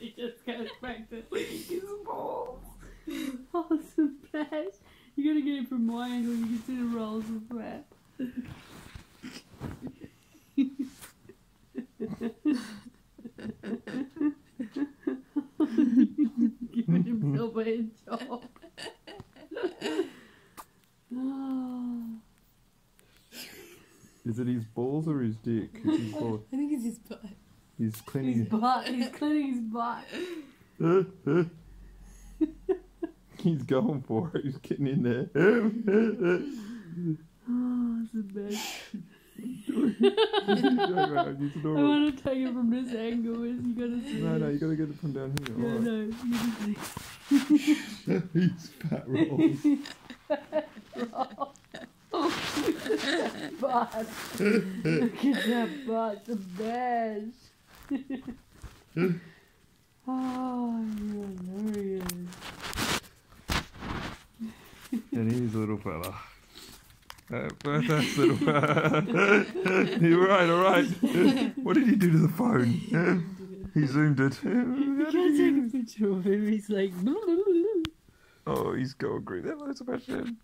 he just goes back to his balls. It's the best. You gotta get it from my angle. You can see the rolls of fat. Giving himself a job. Is it his balls or his dick? It's his balls. Think his butt. He's His cleaning. butt. He's cleaning his butt. He's going for it. He's getting in there. Oh, it's the best. I want to take it from this angle. Is you gotta see. No, no, you gotta get it from down here. No. Gotta see. He's fat rolls. Butt. Look at that butt, the best. oh, you're hilarious. And he's a little fella. Uh, that's little fella. You're right, alright. What did he do to the phone? He zoomed it. You can't take a picture of him. He's like, Oh, he's going green. That was Sebastian.